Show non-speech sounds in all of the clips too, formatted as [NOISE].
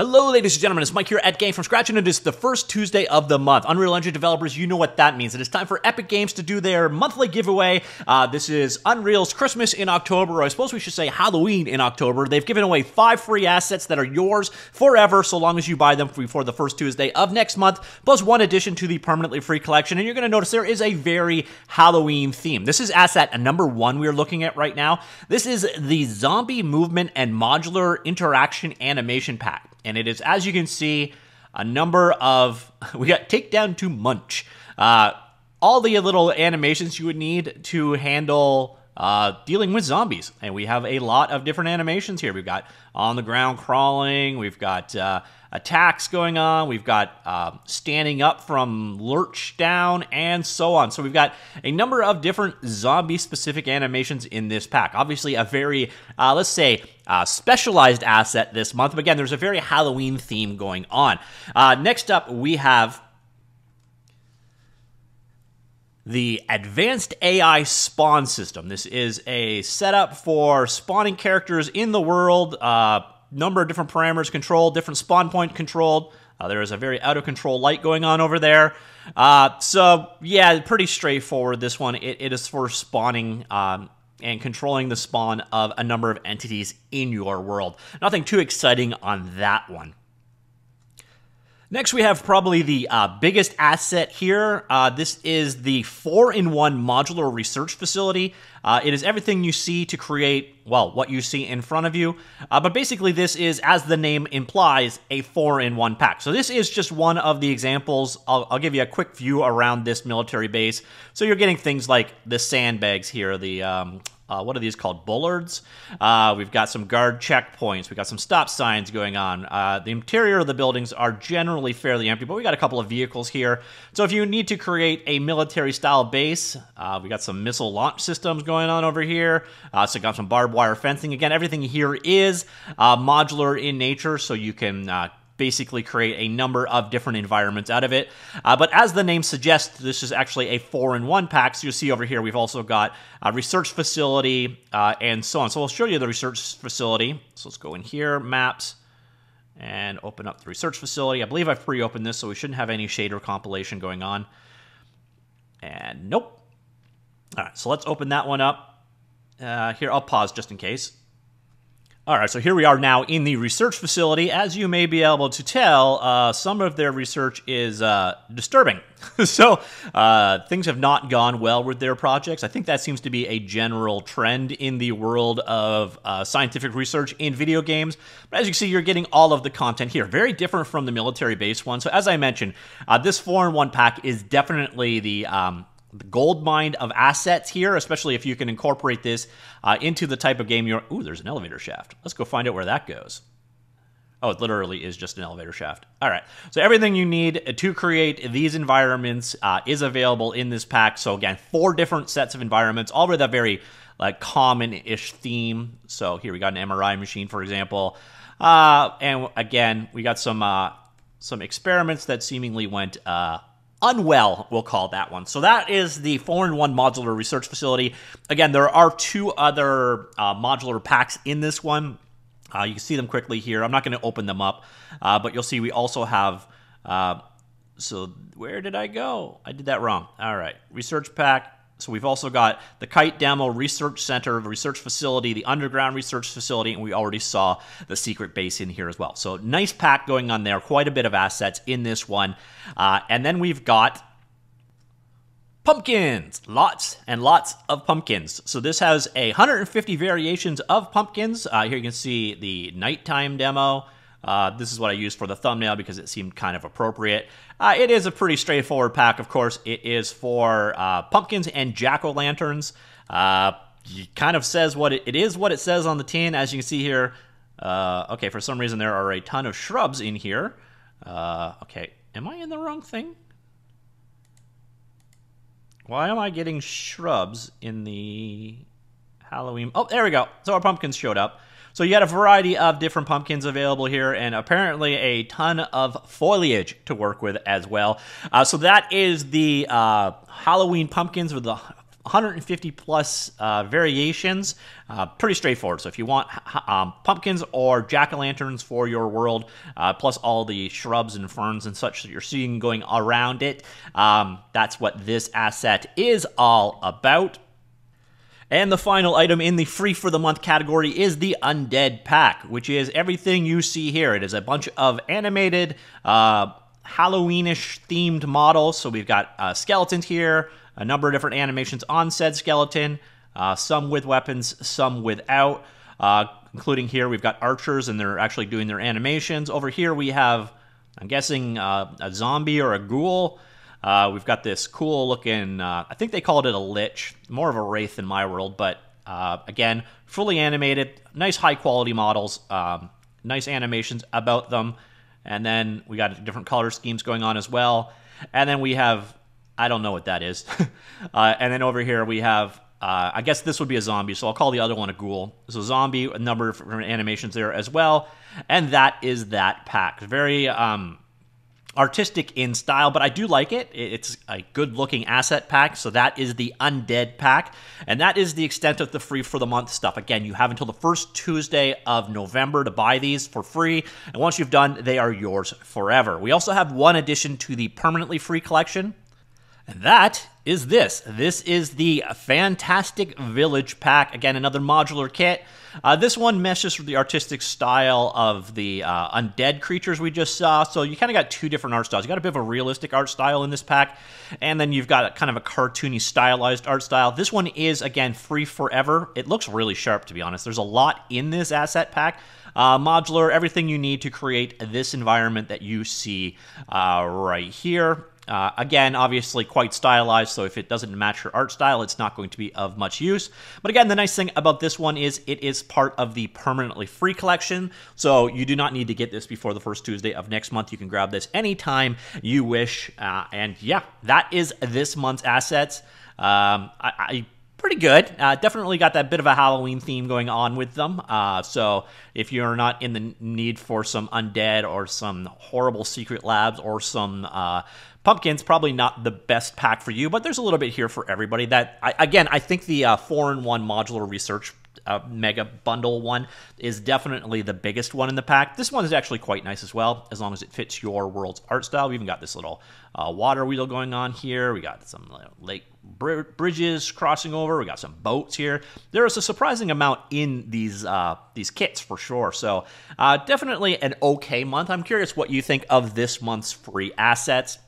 Hello, ladies and gentlemen. It's Mike here at Game From Scratch, and it is the first Tuesday of the month. Unreal Engine developers, you know what that means. It is time for Epic Games to do their monthly giveaway. Uh, this is Unreal's Christmas in October, or I suppose we should say Halloween in October. They've given away five free assets that are yours forever, so long as you buy them before the first Tuesday of next month, plus one addition to the permanently free collection. And you're going to notice there is a very Halloween theme. This is asset number one we're looking at right now. This is the Zombie Movement and Modular Interaction Animation Pack and it is, as you can see, a number of, [LAUGHS] we got Takedown to Munch. Uh, all the little animations you would need to handle uh, dealing with zombies. And we have a lot of different animations here. We've got on the ground crawling, we've got uh, attacks going on, we've got uh, standing up from lurch down, and so on. So we've got a number of different zombie specific animations in this pack. Obviously, a very, uh, let's say, uh, specialized asset this month. But again, there's a very Halloween theme going on. Uh, next up, we have the Advanced AI Spawn System. This is a setup for spawning characters in the world. Uh, number of different parameters controlled, different spawn point controlled. Uh, there is a very out of control light going on over there. Uh, so yeah, pretty straightforward. This one it, it is for spawning um, and controlling the spawn of a number of entities in your world. Nothing too exciting on that one. Next, we have probably the uh, biggest asset here. Uh, this is the 4-in-1 modular research facility. Uh, it is everything you see to create, well, what you see in front of you. Uh, but basically, this is, as the name implies, a 4-in-1 pack. So this is just one of the examples. I'll, I'll, give you a quick view around this military base. So you're getting things like the sandbags here, the um, uh, what are these called? Bollards. Uh, we've got some guard checkpoints. We've got some stop signs going on. Uh, the interior of the buildings are generally fairly empty, but we got a couple of vehicles here. So if you need to create a military style base, uh, we got some missile launch systems going on over here. Uh, so got some barbed wire fencing. Again, everything here is uh, modular in nature, so you can basically create a number of different environments out of it. Uh, but as the name suggests, this is actually a four-in-one pack. So you'll see over here, we've also got a research facility uh, and so on. So I'll show you the research facility. So let's go in here, maps, and open up the research facility. I believe I've pre-opened this, so we shouldn't have any shader compilation going on. And nope. All right, so let's open that one up. Uh, here, I'll pause just in case. All right, so here we are now in the research facility. As you may be able to tell, uh, some of their research is uh, disturbing. [LAUGHS] so uh, things have not gone well with their projects. I think that seems to be a general trend in the world of uh, scientific research in video games. But as you can see, you're getting all of the content here. Very different from the military base one. So as I mentioned, uh, this 4-in-1 pack is definitely the... Um, the gold mine of assets here, especially if you can incorporate this uh, into the type of game you're. Ooh, there's an elevator shaft. Let's go find out where that goes. Oh, it literally is just an elevator shaft. All right. So everything you need to create these environments uh, is available in this pack. So again, four different sets of environments, all with a very like common-ish theme. So here we got an MRI machine, for example, uh, and again we got some uh, some experiments that seemingly went uh, unwell, we'll call that one. So that is the 4-in-1 modular research facility. Again, there are two other uh, modular packs in this one. Uh, you can see them quickly here. I'm not going to open them up, uh, but you'll see we also have. Uh, so where did I go? I did that wrong. All right, research pack. So we've also got the Kite Demo Research Center, research facility, the underground research facility, and we already saw the secret base in here as well. So nice pack going on there, quite a bit of assets in this one. Uh, and then we've got pumpkins, lots and lots of pumpkins. So this has a 150 variations of pumpkins. Uh, here you can see the nighttime demo. Uh, this is what I used for the thumbnail because it seemed kind of appropriate. Uh, it is a pretty straightforward pack, of course. It is for uh, pumpkins and jack-o'-lanterns. Uh, kind of says what it, it is what it says on the tin. As you can see here, uh, okay, for some reason there are a ton of shrubs in here. Uh, okay, am I in the wrong thing? Why am I getting shrubs in the Halloween? Oh, there we go. So our pumpkins showed up. So you got a variety of different pumpkins available here, and apparently a ton of foliage to work with as well. Uh, so that is the uh, Halloween pumpkins with the 150 plus uh, variations. Uh, pretty straightforward. So if you want um, pumpkins or jack o' lanterns for your world, uh, plus all the shrubs and ferns and such that you're seeing going around it, um, that's what this asset is all about. And the final item in the free for the month category is the Undead Pack, which is everything you see here. It is a bunch of animated, uh, Halloweenish themed models. So we've got uh, skeletons here, a number of different animations on said skeleton, uh, some with weapons, some without. Uh, including here, we've got archers, and they're actually doing their animations. Over here, we have, I'm guessing, uh, a zombie or a ghoul. Uh, we've got this cool looking, uh, I think they called it a lich, more of a wraith in my world, but uh, again, fully animated, nice high quality models, um, nice animations about them. And then we got different color schemes going on as well. And then we have, I don't know what that is. [LAUGHS] Uh, and then over here we have uh, I guess this would be a zombie, so I'll call the other one a ghoul. So zombie, a number of animations there as well, and that is that pack. Very um, artistic in style, but I do like it. It's a good looking asset pack. So that is the Undead pack. And that is the extent of the free for the month stuff. Again, you have until the first Tuesday of November to buy these for free. And once you've done, they are yours forever. We also have one addition to the permanently free collection. And that is this. This is the Fantastic Village Pack. Again, another modular kit. Uh, this one meshes with the artistic style of the uh, undead creatures we just saw. So you kind of got two different art styles. You got a bit of a realistic art style in this pack, and then you've got kind of a cartoony, stylized art style. This one is, again, free forever. It looks really sharp, to be honest. There's a lot in this asset pack. Uh, modular, everything you need to create this environment that you see uh, right here. Uh, again, obviously quite stylized, so if it doesn't match your art style, it's not going to be of much use. But again, the nice thing about this one is it is part of the permanently free collection, so you do not need to get this before the first Tuesday of next month. You can grab this anytime you wish. Uh, and yeah, that is this month's assets. Um, I, I pretty good. Uh, definitely got that bit of a Halloween theme going on with them. Uh, so if you're not in the need for some undead or some horrible secret labs or some uh, Pumpkin's probably not the best pack for you, but there's a little bit here for everybody. That I, again, I think the uh, four-in-one modular research uh, mega bundle one is definitely the biggest one in the pack. This one is actually quite nice as well, as long as it fits your world's art style. We even got this little uh, water wheel going on here. We got some uh, lake bridges crossing over. We got some boats here. There is a surprising amount in these uh, these kits for sure. So uh, definitely an okay month. I'm curious what you think of this month's free assets.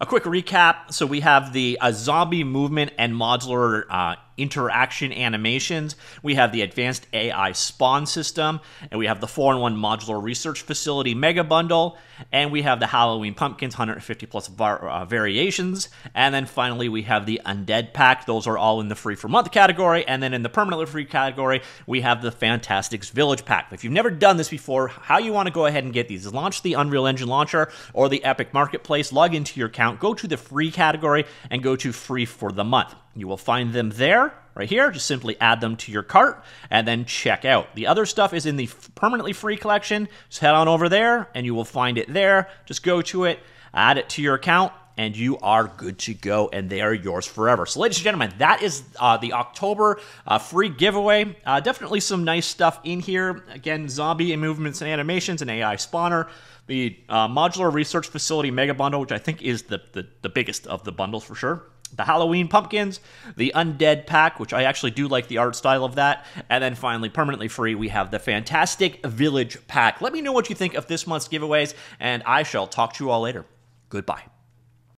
A quick recap. So we have the uh, zombie movement and modular uh, interaction animations. We have the advanced AI spawn system, and we have the 4-in-1 modular research facility mega bundle, and we have the Halloween pumpkins 150 plus var- uh, variations, and then finally we have the undead pack. Those are all in the free for month category, and then in the permanently free category we have the Fantastics Village pack. If you've never done this before, how you want to go ahead and get these is launch the Unreal Engine launcher or the Epic Marketplace, log into your account, go to the free category, and go to free for the month. You will find them there, right here. Just simply add them to your cart and then check out. The other stuff is in the permanently free collection. Just head on over there and you will find it there. Just go to it, add it to your account, and you are good to go, and they are yours forever. So, ladies and gentlemen, that is uh, the October uh, free giveaway. Uh, definitely some nice stuff in here. Again, zombie and movements and animations, and AI spawner. The uh, modular research facility mega bundle, which I think is the, the, the biggest of the bundles for sure the Halloween pumpkins, the Undead Pack, which I actually do like the art style of that, and then finally, permanently free, we have the Fantastic Village Pack. Let me know what you think of this month's giveaways, and I shall talk to you all later. Goodbye.